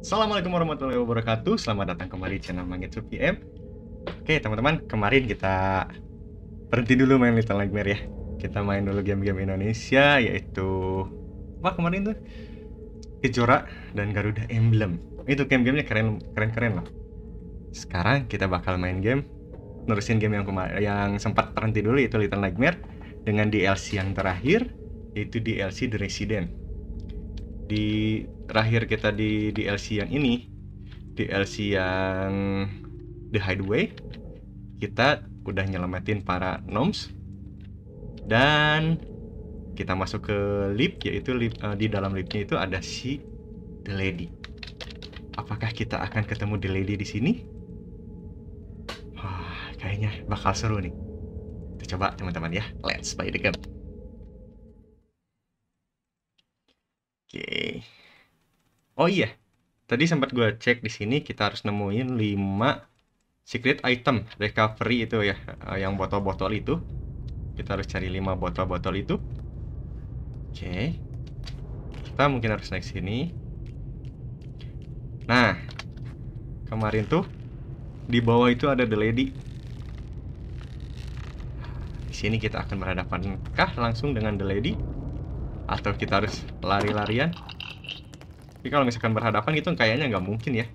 Assalamualaikum warahmatullahi wabarakatuh. Selamat datang kembali di channel Mangetsu PM Oke teman-teman, kemarin kita berhenti dulu main Little Nightmare ya. Kita main dulu game-game Indonesia yaitu Apa kemarin tuh? Kejora dan Garuda Emblem. Itu game-gamenya keren keren-keren lah Sekarang kita bakal main game Nerusin game yang kemarin yang sempat terhenti dulu yaitu Little Nightmare Dengan DLC yang terakhir yaitu DLC The Resident di terakhir kita di DLC yang ini DLC yang The Hideaway kita udah nyelamatin para gnomes. Dan kita masuk ke lift yaitu lift, eh, di dalam liftnya itu ada si The Lady. Apakah kita akan ketemu The Lady di sini? Wah, kayaknya bakal seru nih. Kita coba teman-teman ya. Let's play the game Oke. Oh iya, tadi sempat gue cek di sini kita harus nemuin 5 secret item recovery itu ya, eh, yang botol-botol itu. Kita harus cari 5 botol-botol itu. Oke. Kita mungkin harus naik sini. Nah, kemarin tuh di bawah itu ada the lady. Di sini kita akan berhadapan kah langsung dengan the lady? Atau kita harus lari-larian? Tapi kalau misalkan berhadapan itu kayaknya nggak mungkin ya.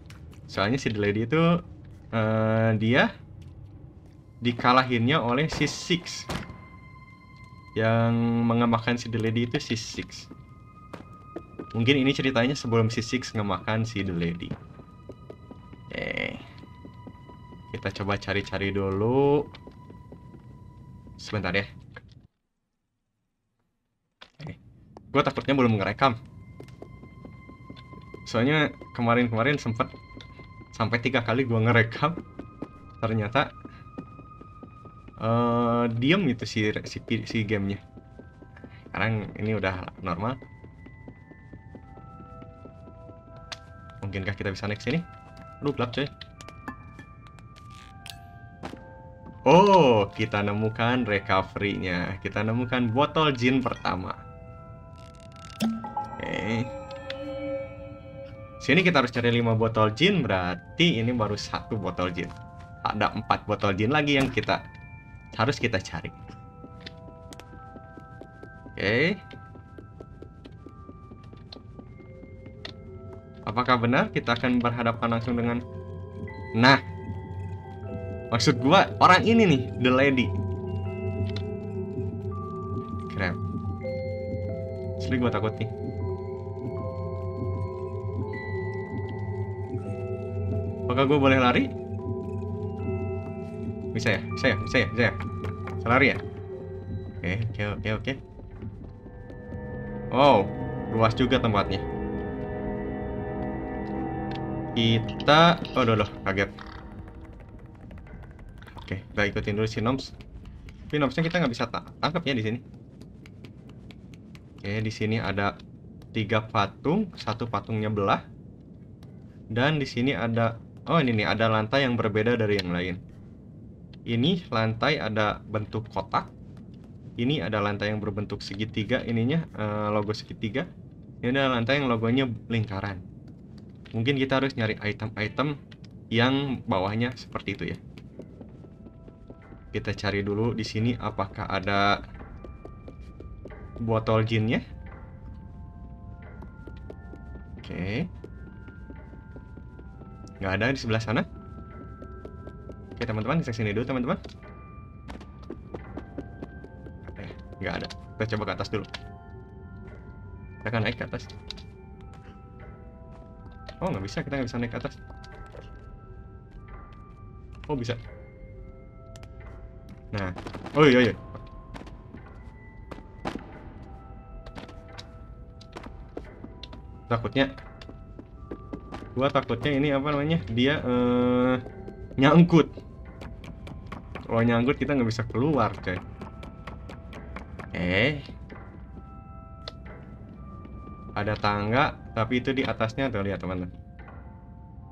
Soalnya si The Lady itu uh, dia dikalahinnya oleh si Six. Yang mengemakan si The Lady itu si Six. Mungkin ini ceritanya sebelum si Six ngemakan si The Lady eh kita coba cari-cari dulu. Sebentar ya gue takutnya belum ngerekam. Soalnya kemarin-kemarin sempet sampai tiga kali gue ngerekam ternyata uh, diem itu si si, si gamenya. Sekarang ini udah normal. Mungkinkah kita bisa naik sini lu gelap coy. Oh, kita nemukan recovery-nya. Kita nemukan botol gin pertama. Sini kita harus cari 5 botol gin, berarti ini baru satu botol gin. Ada 4 botol gin lagi yang kita harus kita cari. Oke. Apakah benar kita akan berhadapan langsung dengan Nah. Maksud gua orang ini nih, the lady. Keren. Asli gua takut nih. Apakah gue boleh lari? Bisa ya? Bisa ya? Bisa ya? Bisa ya? Bisa lari ya? Oke, oke, oke, oke. Wow, luas juga tempatnya. Kita, oh, loh, loh, kaget. Oke, kita ikutin dulu si Noms. Tapi Nomsnya kita nggak bisa tangkap ya di sini. Oke, di sini ada tiga patung, satu patungnya belah. Dan di sini ada Oh ini nih ada lantai yang berbeda dari yang lain. Ini lantai ada bentuk kotak. Ini ada lantai yang berbentuk segitiga. Ininya uh, logo segitiga. Ini ada lantai yang logonya lingkaran. Mungkin kita harus nyari item-item yang bawahnya seperti itu ya. Kita cari dulu di sini apakah ada botol ginnya. Oke. Okay. Nggak ada di sebelah sana. Oke teman-teman, kita sini dulu teman-teman. Eh, nggak ada. Kita coba ke atas dulu. Kita akan naik ke atas. Oh nggak bisa, kita nggak bisa naik ke atas. Oh bisa. Nah, oh iya iya. Takutnya gua takutnya ini apa namanya? Dia uh, nyangkut. Kalau nyangkut kita nggak bisa keluar coy. Eh? Ada tangga tapi itu di atasnya. Tuh lihat teman-teman.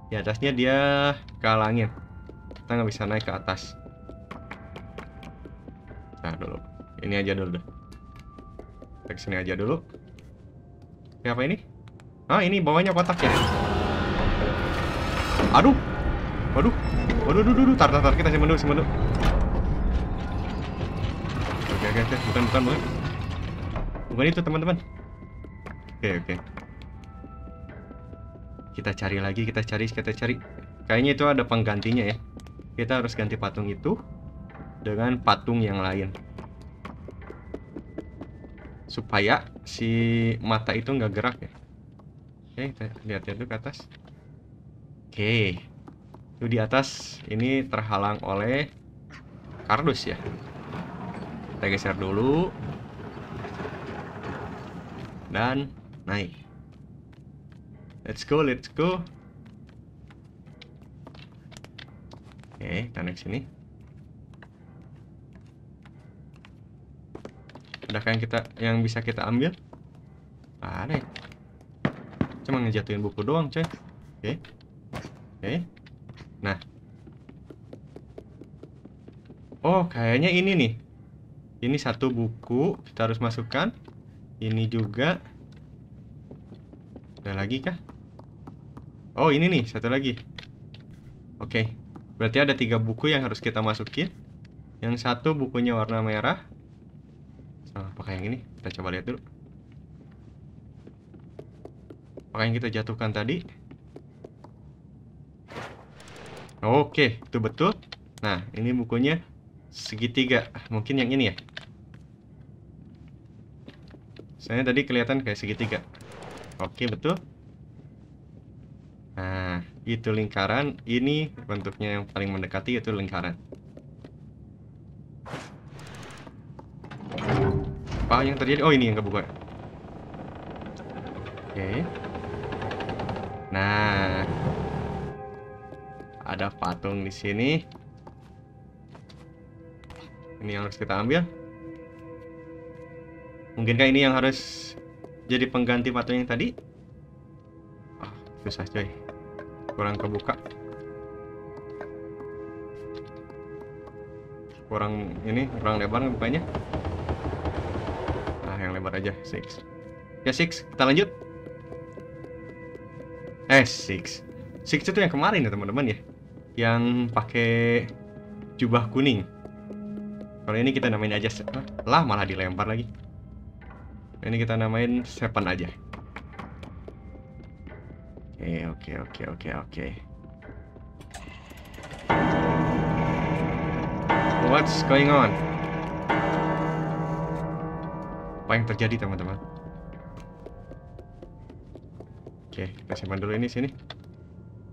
Di atasnya dia kalangin kita nggak bisa naik ke atas. Nah dulu. Ini aja dulu kita ke sini aja dulu. Oke, apa ini? Ah, ini bawahnya kotak ya. Aduh. Waduh. Waduh, waduh, waduh, tar, tar, tar, kita simpan dulu, simpan dulu. Oke, oke, oke, bukan, bukan, bukan. Bukan itu, teman-teman. Oke, oke. Kita cari lagi, kita cari, kita cari. Kayaknya itu ada penggantinya ya. Kita harus ganti patung itu dengan patung yang lain. Supaya si mata itu nggak gerak ya. Oke, kita lihat-lihat dulu ke atas. Oke. Itu di atas ini terhalang oleh kardus ya. Kita geser dulu. Dan naik. Let's go, let's go. Oke, kita naik sini. Adakah yang kita yang bisa kita ambil? Ada. ya? Cuma ngejatuhin buku doang, coy. Oke. Oke. Nah. Oh, kayaknya ini nih. Ini satu buku kita harus masukkan. Ini juga. Ada lagi kah? Oh, ini nih, satu lagi. Oke. Berarti ada tiga buku yang harus kita masukin. Yang satu bukunya warna merah. Sama pakai yang ini. Kita coba lihat dulu. Apakah yang kita jatuhkan tadi? Oke, itu betul. Nah, ini bukunya segitiga. Mungkin yang ini ya. Saya tadi kelihatan kayak segitiga. Oke, betul. Nah, itu lingkaran. Ini bentuknya yang paling mendekati itu lingkaran. Apa yang terjadi? Oh, ini yang kebuka. Oke. Nah, ada patung di sini. Ini yang harus kita ambil. Mungkinkah ini yang harus jadi pengganti patung yang tadi? Ah, susah coy. Kurang kebuka. Kurang ini, kurang lebar bukanya. Ah, yang lebar aja, six. Ya six, kita lanjut. Eh, six. Six itu yang kemarin ya teman-teman ya, yang pakai jubah kuning. Kalau ini kita namain aja lah malah dilempar lagi. Ini kita namain Seven aja. Oke, oke, oke, oke, oke. What's going on? Apa yang terjadi teman-teman? Oke, kita simpan dulu ini sini.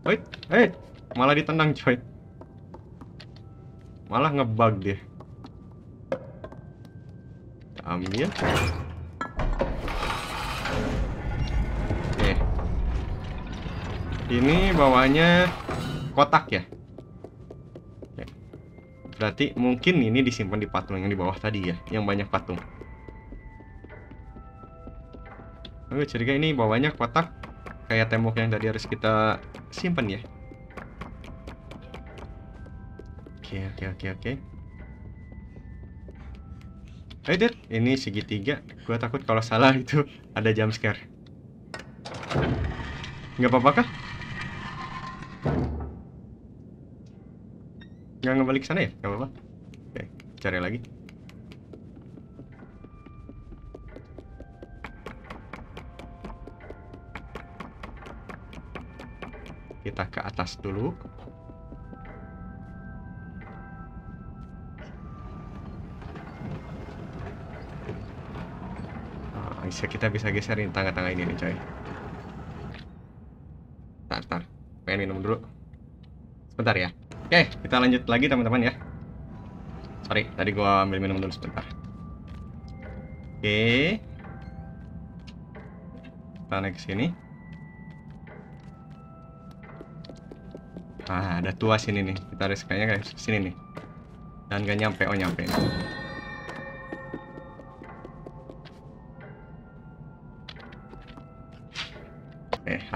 Wait, eh, malah ditendang coy. Malah ngebug. Kita ambil. Oke. Ini bawahnya kotak ya. Oke. Berarti mungkin ini disimpan di patung yang di bawah tadi ya, yang banyak patung. Oke, curiga ini bawahnya kotak kayak tembok yang tadi harus kita simpan ya. Oke, oke, oke, oke. Hey, Dad, ini segitiga. Gua takut kalau salah itu ada jump scare. Nggak apa-apa kah? Nggak ngebalik sana ya? Nggak apa-apa. Oke, cari lagi. Kita ke atas dulu. Bisa kita bisa geserin tangga-tangga ini nih coy. Tar, tar. Pengen minum dulu. Sebentar ya. Oke, kita lanjut lagi teman-teman ya. Sorry, tadi gua ambil minum dulu sebentar. Oke. Kita naik ke sini. Ah, ada tua sini nih. Kita harus kayaknya kayak sini nih. Dan gak nyampe, oh nyampe. Eh,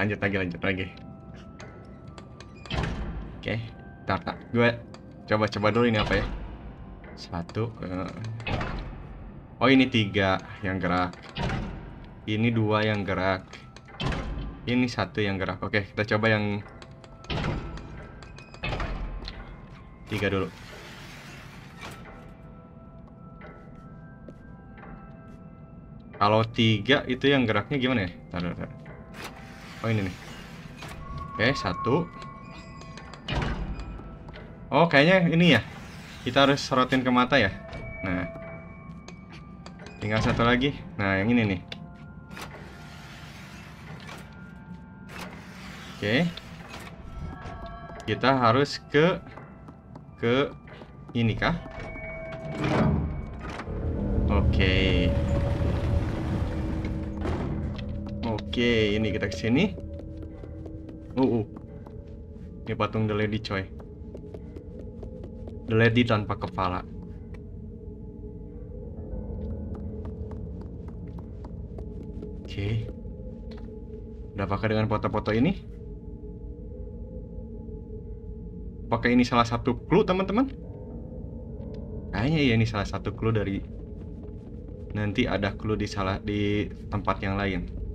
lanjut lagi, lanjut lagi. Oke, tar, tar. Gue coba-coba dulu ini apa ya? Satu. eh. Oh, ini tiga yang gerak. Ini dua yang gerak. Ini satu yang gerak. Oke, kita coba yang tiga dulu. Kalau tiga itu yang geraknya gimana ya? Taruh, taruh. Oh ini nih. Oke, satu. Oh, kayaknya ini ya. Kita harus sorotin ke mata ya. Nah. Tinggal satu lagi. Nah, yang ini nih. Oke. Kita harus ke ke ini kah? Oke. Oke, ini kita ke sini. Uh, uh. Ini patung The Lady coy. The Lady tanpa kepala. Oke. Udah apakah dengan foto-foto ini? Apakah ini salah satu clue teman-teman? Kayaknya ya ini salah satu clue dari nanti ada clue di salah di tempat yang lain.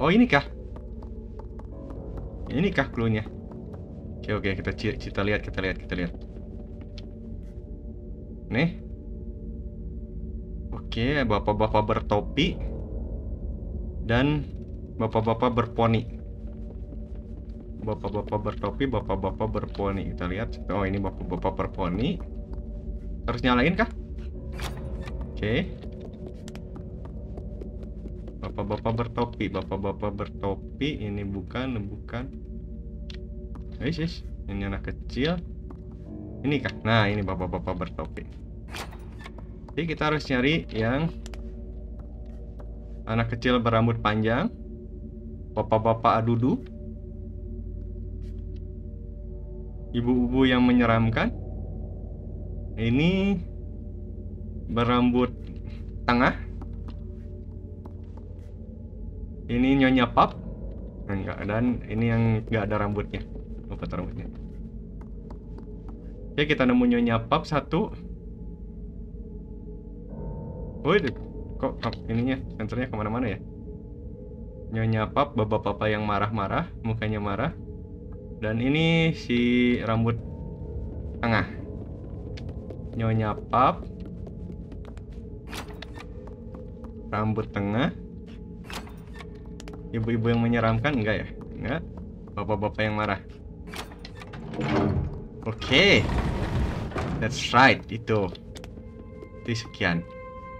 Oh ini kah? Ini kah clue-nya? Oke oke kita kita lihat kita lihat kita lihat. Nih. Oke, bapak-bapak bertopi dan bapak-bapak berponi. Bapak-bapak bertopi, bapak-bapak berponi. Kita lihat. Oh, ini bapak-bapak berponi. Harus nyalain kah? Oke. Bapak-bapak bertopi, bapak-bapak bertopi. Ini bukan, bukan. Guys, ini anak kecil. Ini kah? Nah, ini bapak-bapak bertopi. Jadi kita harus nyari yang anak kecil berambut panjang, bapak-bapak adudu, ibu-ibu yang menyeramkan, ini berambut tengah, ini nyonya pap, enggak dan ini yang nggak ada rambutnya, lupa rambutnya. Oke kita nemu nyonya pap satu, itu kok ininya sensornya ke mana-mana ya? Nyonya Pap, bapak papa yang marah-marah, mukanya marah. Dan ini si rambut tengah. Nyonya Pap, rambut tengah. Ibu-ibu yang menyeramkan enggak ya? Enggak. Bapak-bapak yang marah. Oke. Okay. That's right, itu. Itu sekian.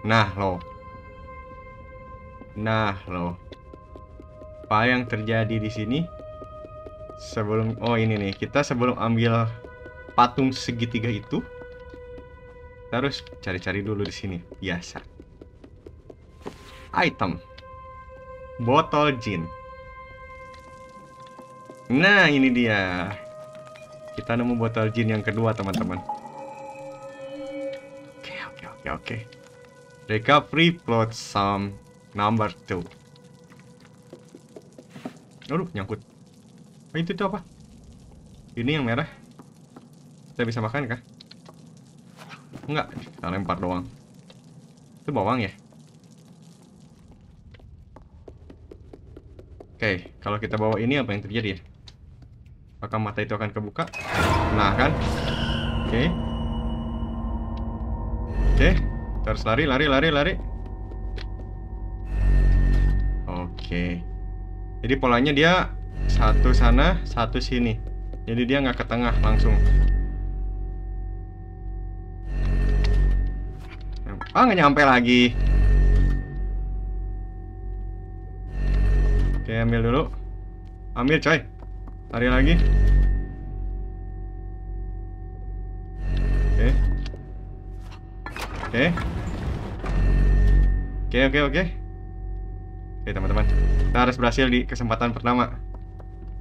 Nah, lo. Nah, lo. Apa yang terjadi di sini? Sebelum oh ini nih, kita sebelum ambil patung segitiga itu harus cari-cari dulu di sini, biasa. Item. Botol jin. Nah, ini dia. Kita nemu botol jin yang kedua, teman-teman. Oke, oke, oke, oke. Recovery plot sum number 2. Aduh, nyangkut. Oh, itu tuh apa? Ini yang merah. Kita bisa makan kah? Enggak, kita lempar doang. Itu bawang ya? Oke, kalau kita bawa ini apa yang terjadi ya? Apakah mata itu akan kebuka? Nah, kan? Oke. Oke. Terus lari, lari, lari, lari. Oke. Jadi polanya dia satu sana, satu sini. Jadi dia nggak ke tengah langsung. Ah, nggak nyampe lagi. Oke, ambil dulu. Ambil, coy. Lari lagi. Oke. Oke. Oke, oke, oke. Oke, teman-teman. Kita harus berhasil di kesempatan pertama.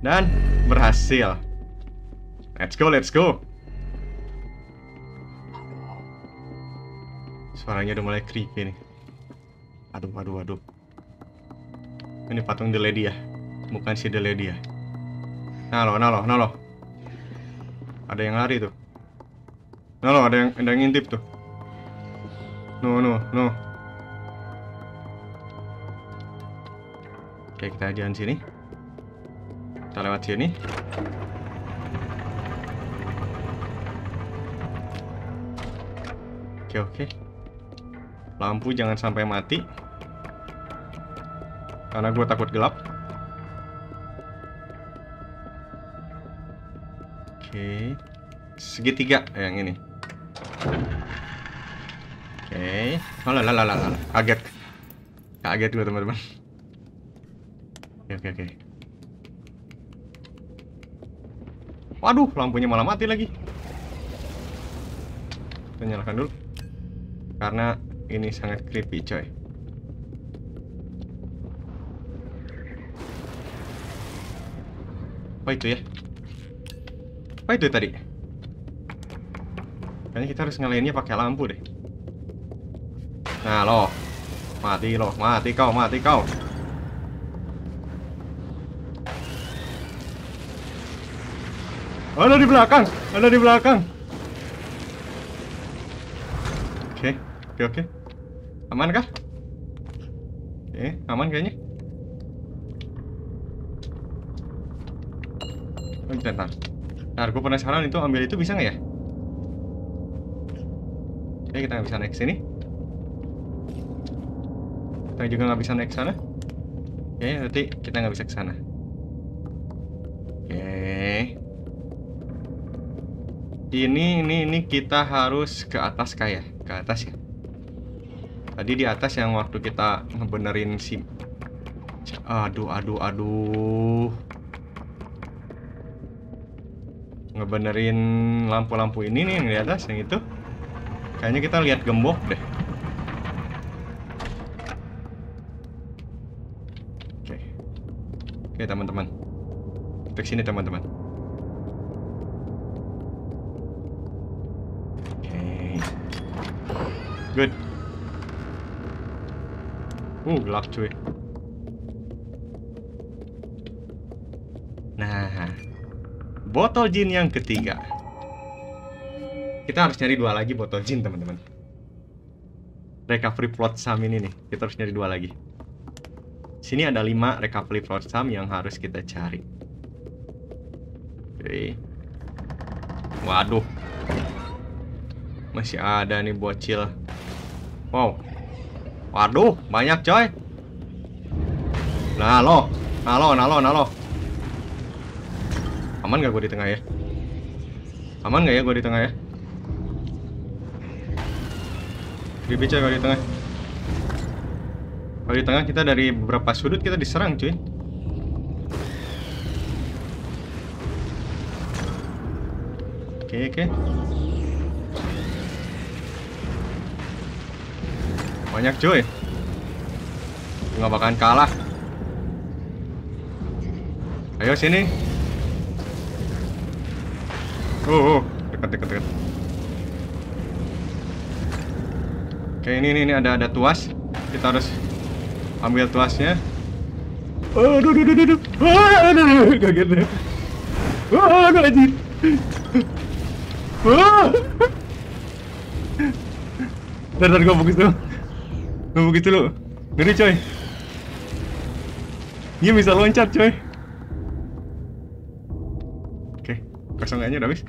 Dan berhasil. Let's go, let's go. Suaranya udah mulai creepy nih. Aduh, aduh, aduh. Ini patung The Lady ya. Bukan si The Lady ya. Nah lo, nah lo, nah lo. Ada yang lari tuh. Nah lo, ada yang, ada yang ngintip tuh. No, no, no. Oke, kita jalan sini. Kita lewat sini. Oke, oke. Lampu jangan sampai mati. Karena gue takut gelap. Oke. Segitiga yang ini. Oke. Oh lah lah lah lah. Kaget. Kaget gue teman-teman. Oke oke oke. Waduh, lampunya malah mati lagi. Kita nyalakan dulu. Karena ini sangat creepy, coy. Apa itu ya? Apa itu tadi? Kayaknya kita harus ngelainnya pakai lampu deh. Nah, lo. Mati lo, mati kau, mati kau. Ada di belakang, ada di belakang. Oke, oke, oke. Aman kah? Oke, aman kayaknya. Oh, bentar. Nah, gue penasaran itu ambil itu bisa nggak ya? Oke, kita nggak bisa naik sini. Kita juga nggak bisa naik sana. Oke, nanti kita nggak bisa ke sana. Oke. Ini, ini, ini kita harus ke atas kayak, ke atas ya. Tadi di atas yang waktu kita ngebenerin si Aduh, aduh, aduh. Ngebenerin lampu-lampu ini nih yang di atas yang itu. Kayaknya kita lihat gembok deh. Oke. Oke, teman-teman. Kita sini, teman-teman. Oke. Good. Uh, gelap cuy. Botol jin yang ketiga. Kita harus nyari dua lagi botol jin, teman-teman. Recovery plot sum ini nih, kita harus nyari dua lagi. Sini ada lima recovery plot sum yang harus kita cari. Oke. Waduh. Masih ada nih bocil. Wow. Waduh, banyak coy. Nah lo, nah lo, nah lo. Aman gak gue di tengah ya? Aman gak ya gue di tengah ya? Coy kalau di tengah. Kalau di tengah kita dari beberapa sudut kita diserang cuy. Oke oke. Banyak cuy. Nggak bakalan kalah. Ayo sini. Oh, oh. dekat dekat dekat. Oke ini ini, ini ada ada tuas. Kita harus ambil tuasnya. Oh, aduh, aduh, aduh, aduh. Ah, aduh, kaget deh. Wah, aduh, anjir. Gue fokus dulu. Gue fokus dulu. Ngeri coy. Dia bisa loncat coy. Aja udah habis.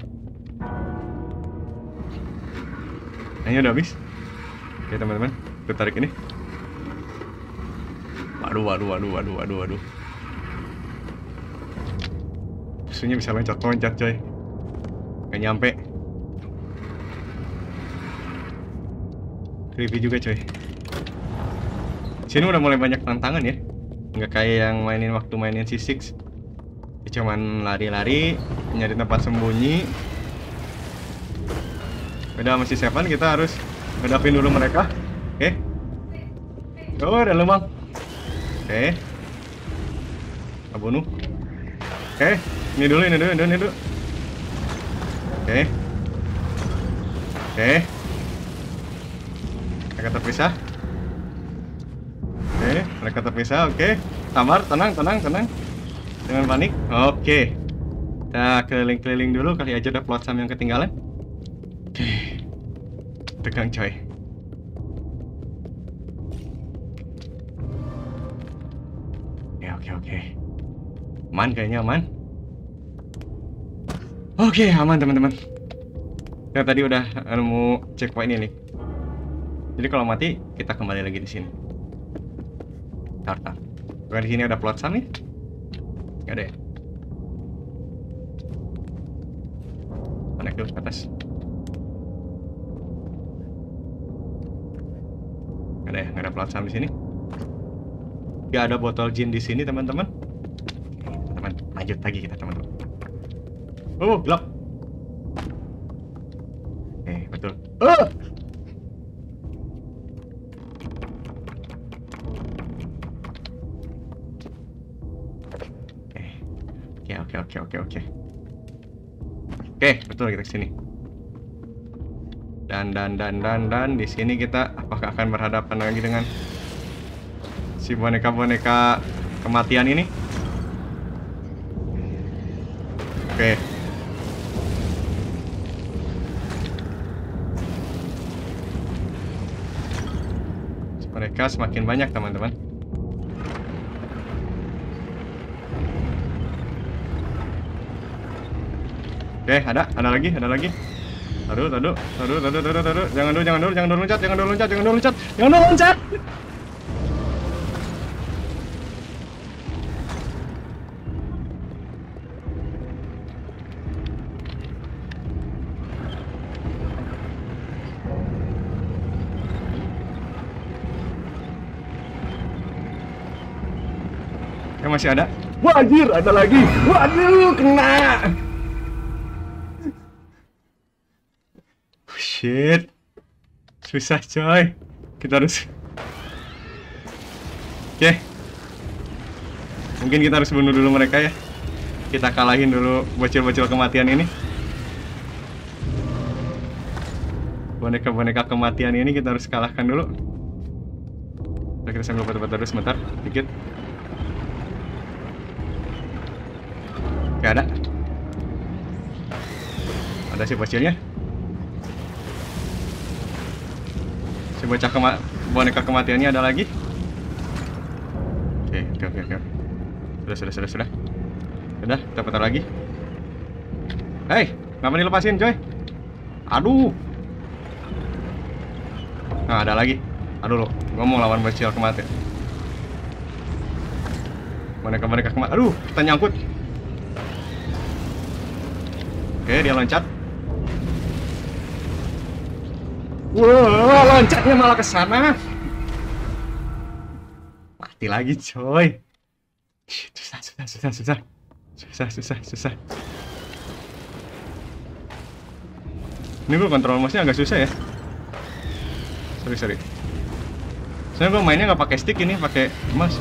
Kayaknya udah habis. Oke teman-teman, kita tarik ini. Waduh, waduh, waduh, waduh, waduh, waduh. Musuhnya bisa loncat-loncat coy. Gak nyampe. Creepy juga coy. Sini udah mulai banyak tantangan ya. Nggak kayak yang mainin waktu mainin C6. Cuman lari-lari, nyari tempat sembunyi. Udah masih seven kita harus ngadapin dulu mereka. Oke. Oh, ada lemang. Oke. Kita bunuh. Oke, ini dulu, ini dulu, ini dulu, ini dulu. Oke. Oke. Mereka terpisah. Oke, mereka terpisah. Oke. Sabar, tenang, tenang, tenang. Jangan panik. Oke. Kita keliling-keliling dulu kali aja ada plot sam yang ketinggalan. Oke. Tegang coy. Oke, oke, oke. Aman kayaknya aman. Oke, aman teman-teman. Kita tadi udah nemu checkpoint ini. Jadi kalau mati, kita kembali lagi di sini. Tartar. Bukan di sini ada plot sam nih? Gak ada ya? Naik dulu ke atas. Gak ada ya? Gak ada plot di sini? Gak ada botol gin di sini teman-teman. Teman-teman lanjut lagi kita teman-teman. Oh, gelap. Oke, betul. Ah! Oke, oke, oke, betul kita ke sini. Dan dan dan dan dan di sini kita apakah akan berhadapan lagi dengan si boneka-boneka kematian ini? Oke. Mereka semakin banyak teman-teman. Oke, ada, ada lagi, ada lagi. Aduh, aduh, aduh, aduh, aduh, aduh, jangan dulu, jangan dulu, jangan dulu loncat, jangan dulu loncat, jangan dulu loncat, jangan dulu loncat. Masih ada. Wajir, ada lagi. Waduh, kena. Shit. Susah coy. Kita harus Oke. Mungkin kita harus bunuh dulu mereka ya. Kita kalahin dulu bocil-bocil kematian ini. Boneka-boneka kematian ini kita harus kalahkan dulu. Kita sambil batu-batu dulu sebentar, dikit. Gak ada. Ada si bocilnya. Bocah kema boneka kematiannya ada lagi. Oke, oke, oke, oke. Sudah, sudah, sudah, sudah. Sudah, kita putar lagi. Hei, ngapain dilepasin, coy? Aduh. Nah, ada lagi. Aduh lo, gua mau lawan bocil kematian. Boneka-boneka kematian. Aduh, kita nyangkut. Oke, dia loncat. Wah, loncatnya malah ke sana. Mati lagi, coy. Susah, susah, susah, susah. Susah, susah, susah. Ini gue kontrol mouse-nya agak susah ya. Sorry, sorry. Soalnya gue mainnya nggak pakai stick ini, pakai mouse.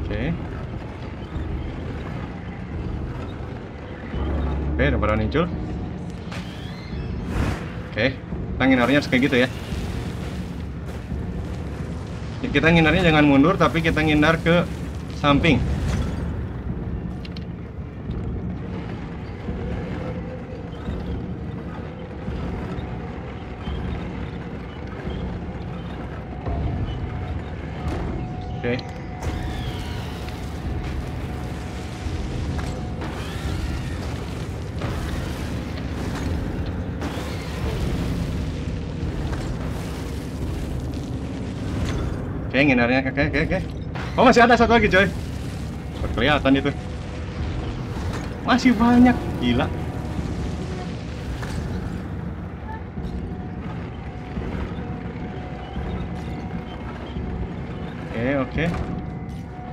Oke. Oke, udah pada muncul. Oke, kita nginarnya harus kayak gitu ya. Kita nginarnya jangan mundur, tapi kita ngindar ke samping. Oke, ngindarnya oke oke oke. Oh, masih ada satu lagi, coy. Kelihatan itu. Masih banyak, gila. Oke, oke.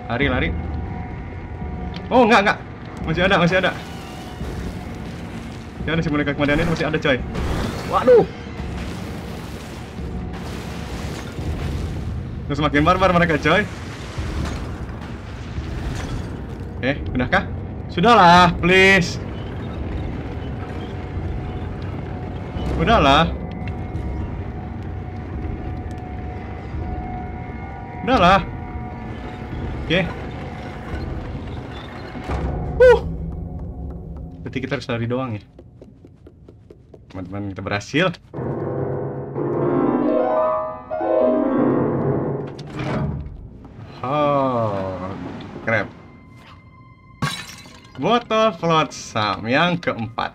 Lari, lari. Oh, enggak, enggak. Masih ada, masih ada. Masih ada si boneka kematian ini masih ada, coy. Waduh. Terus semakin barbar mereka, coy. Eh, udahkah? Sudahlah, please. Udahlah. Udahlah. Oke. Uh. Berarti kita harus lari doang ya. Teman-teman, kita berhasil. Botol flotsam yang keempat.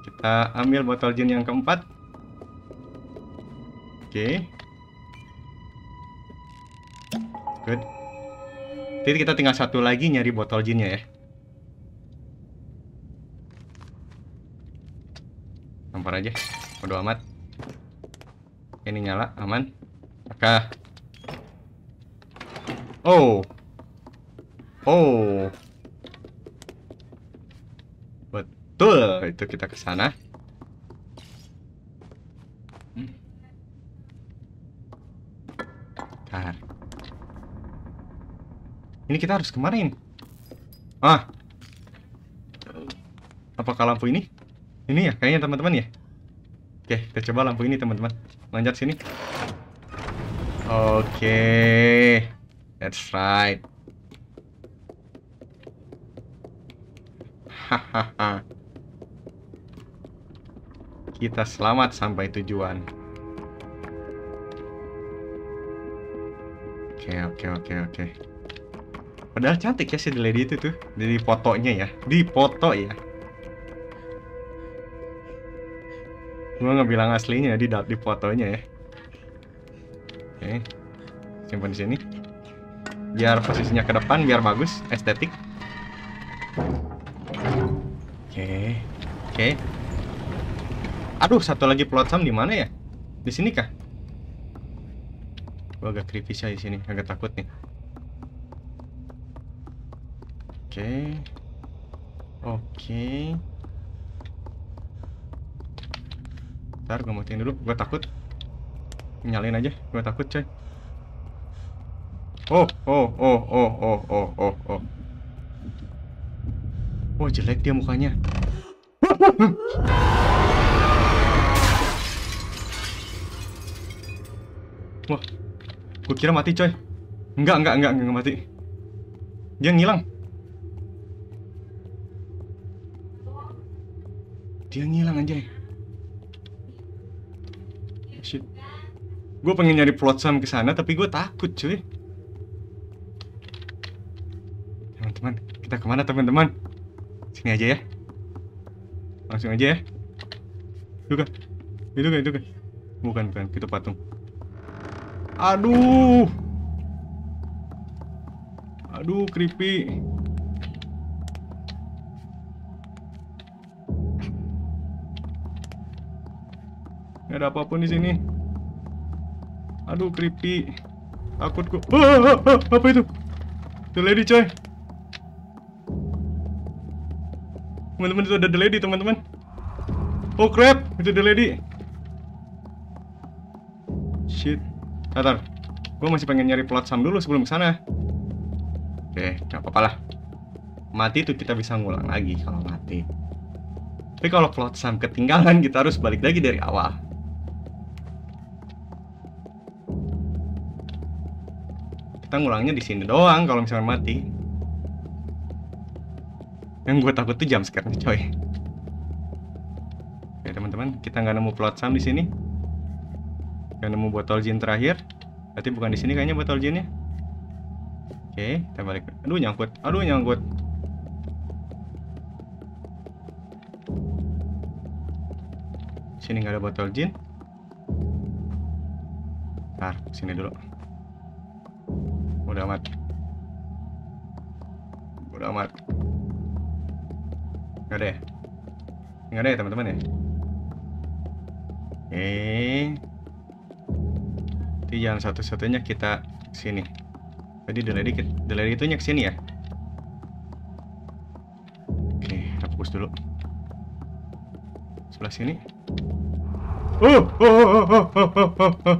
Kita ambil botol jin yang keempat. Oke. Good. Jadi kita tinggal satu lagi nyari botol jinnya ya. Tampar aja. Bodo amat. Ini nyala, aman. Maka Oh. Oh. Betul, itu kita ke sana. Hmm. Ini kita harus kemarin. Ah. Apakah lampu ini? Ini ya, kayaknya teman-teman ya. Oke, kita coba lampu ini teman-teman. Loncat sini. Oke. That's right. Hahaha. Kita selamat sampai tujuan. Oke, oke, oke, oke. Padahal cantik ya si The Lady itu tuh. Di fotonya ya. Di foto ya. Gua nggak bilang aslinya di di fotonya ya. Oke. Simpan di sini. Biar posisinya ke depan biar bagus, estetik. Oke. Oke. Aduh, satu lagi plot sam di mana ya? Di sini kah? Gua agak creepy sih di sini, agak takut nih. Oke. Oke. Ntar gue matiin dulu, gue takut. Nyalain aja, gue takut coy. Oh, oh, oh, oh, oh, oh, oh, oh. Oh, jelek dia mukanya. Wah, gue kira mati coy. Enggak, enggak, enggak, enggak mati. Dia ngilang. Dia ngilang anjay. Shit. Gue pengen nyari plot sam ke sana tapi gue takut cuy. Teman-teman, kita ke mana teman-teman? Sini aja ya. Langsung aja ya. Itu kan? Itu kan? Itu kan? Bukan, bukan. Itu patung. Aduh. Aduh, creepy. Gak ada apa pun di sini. Aduh, creepy. Takut gua. Ah, ah, ah, apa itu? The lady, coy. Teman-teman itu ada the lady, teman-teman. Oh crap, itu the lady. Tatar, gue masih pengen nyari plot sam dulu sebelum ke sana. Oke, nggak apa-apa lah. Mati itu kita bisa ngulang lagi kalau mati. Tapi kalau plot sam ketinggalan, kita harus balik lagi dari awal. Kita ngulangnya di sini doang kalau misalnya mati. Yang gue takut tuh jam sekarang coy. Oke teman-teman, kita nggak nemu plot sam di sini. Nggak nemu botol jin terakhir. Berarti bukan di sini kayaknya botol jinnya. Oke, kita balik. Aduh nyangkut, aduh nyangkut. Sini nggak ada botol jin. Ntar, sini dulu. Udah amat. Udah amat. Nggak ada ya? Nggak ada ya teman-teman ya? Eh, Jadi jalan satu-satunya kita sini. Tadi delay dikit, delay itunya ke sini ya. Oke, fokus dulu. Sebelah sini. Oh, oh, oh, oh, oh, oh, oh, oh.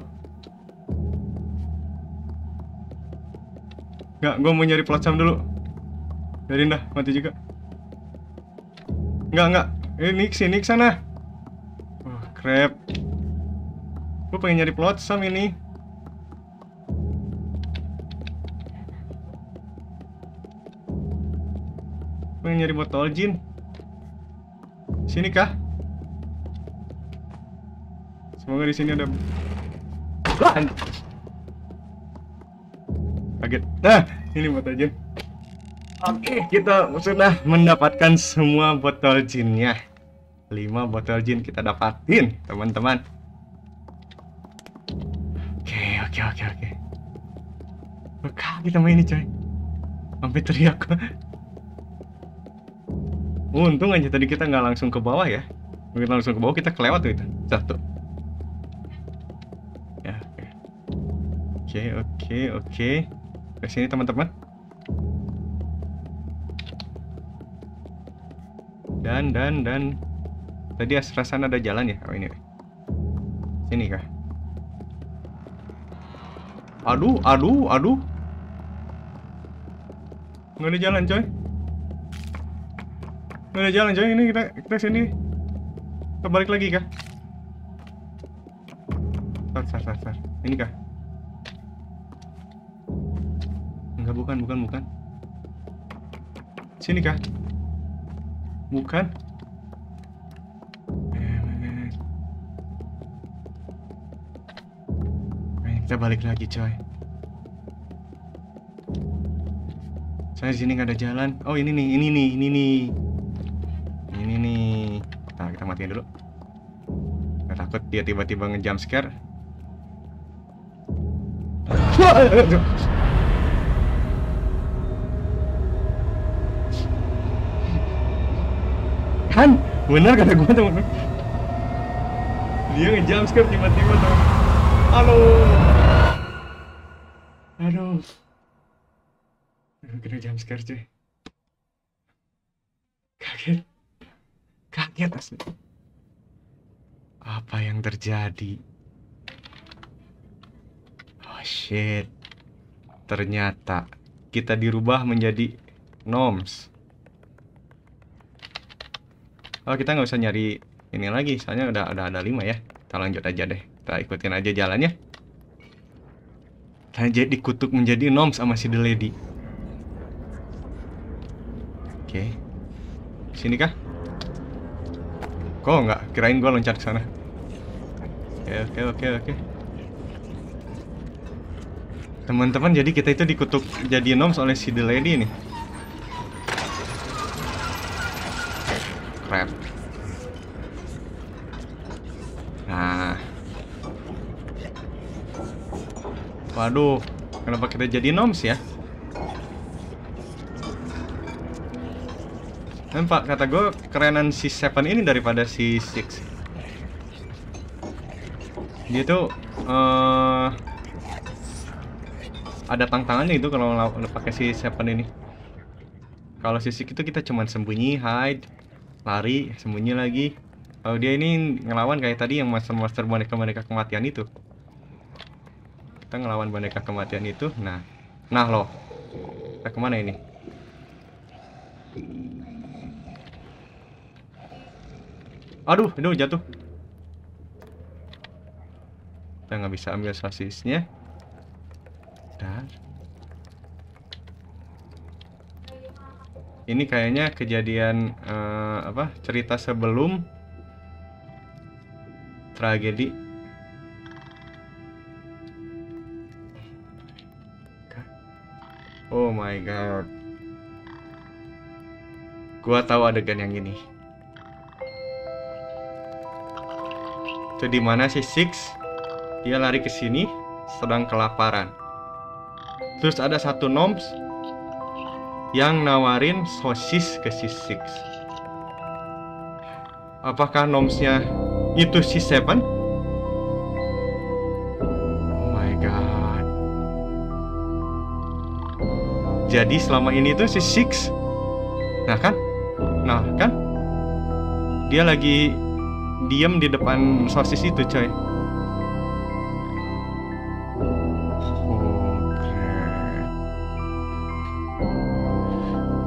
Nggak, gue mau nyari sam dulu. Biarin dah, mati juga. Nggak, nggak. Ini sini, sana. Oh, crap. Gue pengen nyari sam ini. Pengen nyari botol jin. Sini kah? Semoga di sini ada. Kaget. Nah, ini botol jin. Oke, kita sudah mendapatkan semua botol jinnya. 5 botol jin kita dapatin, teman-teman. Oke, oke, oke, oke. Gue kaget sama ini, coy. Sampai teriak. Untung aja tadi kita nggak langsung ke bawah ya. Begitu langsung ke bawah kita kelewat tuh itu. Satu. Ya, oke. Oke, oke. Ke sini teman-teman. Dan dan dan tadi asrasan ada jalan ya? Oh ini. Sini kah? Aduh, aduh, aduh. Nggak ada jalan, coy. Ada jalan, coy. Ini kita kita sini. Kita balik lagi kah? Sar, sar, sar, sar. Ini kah? Enggak, bukan, bukan, bukan. Sini kah? Bukan. Kayaknya kita balik lagi, coy. Saya sini nggak ada jalan. Oh ini nih, ini nih, ini nih, matiin dulu. Nggak takut dia tiba-tiba ngejump scare. Kan, bener kata gue temen Dia ngejump scare tiba-tiba tuh. Halo. Aduh. Aduh, kena jump scare cuy. Kaget. Kaget asli. Apa yang terjadi? Oh shit. Ternyata kita dirubah menjadi gnomes. Oh kita nggak usah nyari ini lagi, soalnya udah udah ada lima ya. Kita lanjut aja deh. Kita ikutin aja jalannya. Kita jadi dikutuk menjadi gnomes sama si The Lady. Oke. Sini kah? Kok nggak? Kirain gua loncat ke sana. Oke, oke, oke, oke. Teman-teman, jadi kita itu dikutuk jadi gnomes oleh si The Lady nih. Crap. Nah. Waduh, kenapa kita jadi gnomes ya? Dan pak, kata gue kerenan si Seven ini daripada si Six. Dia tuh eh ada tantangannya itu kalau pakai si Seven ini. Kalau si Six itu kita cuman sembunyi, hide, lari, sembunyi lagi. Kalau dia ini ngelawan kayak tadi yang master-master boneka-boneka kematian itu. Kita ngelawan boneka kematian itu. Nah, nah loh. Kita ke mana ini? Aduh, aduh jatuh. Kita nggak bisa ambil sosisnya. Dan ini kayaknya kejadian eh, apa cerita sebelum tragedi. Oh my god. Gua tahu adegan yang ini. Itu di mana si Six dia lari ke sini sedang kelaparan. Terus ada satu noms yang nawarin sosis ke si Six. Apakah nomsnya itu si Seven? Oh my god. Jadi selama ini tuh si Six Nah kan? Nah kan? Dia lagi diem di depan sosis itu coy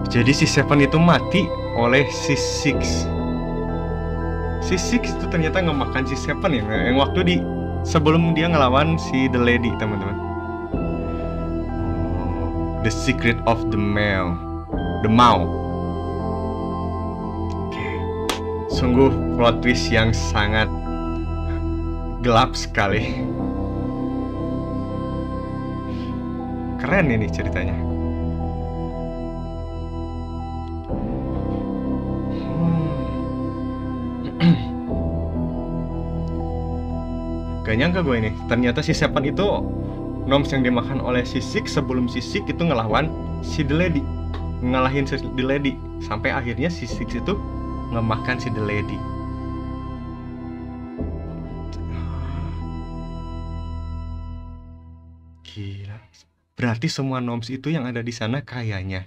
Jadi si Seven itu mati oleh si Six. Si Six itu ternyata ngemakan si Seven ya Yang waktu di sebelum dia ngelawan si The Lady teman-teman. The Secret of the Male. The Mau Oke. Sungguh plot twist yang sangat gelap sekali. Keren ini ceritanya Gak nyangka gue ini. Ternyata si Seven itu Noms yang dimakan oleh si Six sebelum si Six itu ngelawan si The Lady. Ngalahin si The Lady. Sampai akhirnya si Six itu ngemakan si The Lady. Gila. Berarti semua Noms itu yang ada di sana kayaknya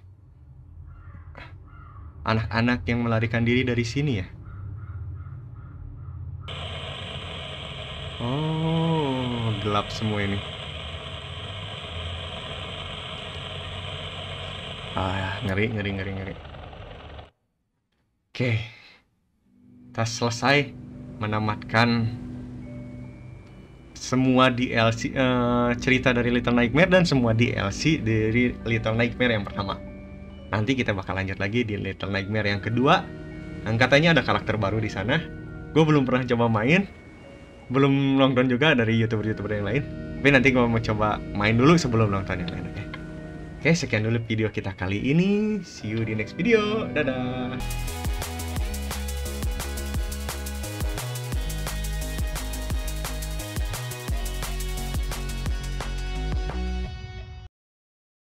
anak-anak yang melarikan diri dari sini ya. Oh, gelap semua ini. Ah, ngeri, ngeri, ngeri, ngeri. Oke, kita selesai menamatkan semua DLC eh, cerita dari Little Nightmare dan semua DLC dari Little Nightmare yang pertama. Nanti kita bakal lanjut lagi di Little Nightmare yang kedua. Yang katanya ada karakter baru di sana. Gue belum pernah coba main, belum nonton juga dari youtuber-youtuber yang lain. Tapi nanti gue mau coba main dulu sebelum nonton yang lain, oke? Oke, sekian dulu video kita kali ini. See you di next video. Dadah.